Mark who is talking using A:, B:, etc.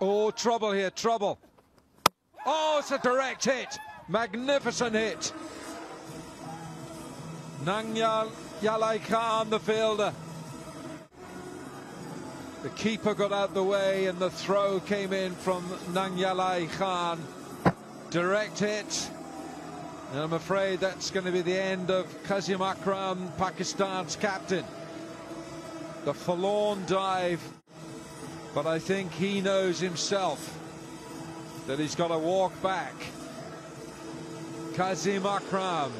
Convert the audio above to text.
A: Oh, trouble here, trouble. Oh, it's a direct hit. Magnificent hit. Nangyal Yalai Khan, the fielder. The keeper got out the way and the throw came in from Nangeyalia Khan. Direct hit. And I'm afraid that's going to be the end of Qasim Akram, Pakistan's captain. The forlorn dive. But I think he knows himself that he's got to walk back. Qasim Akram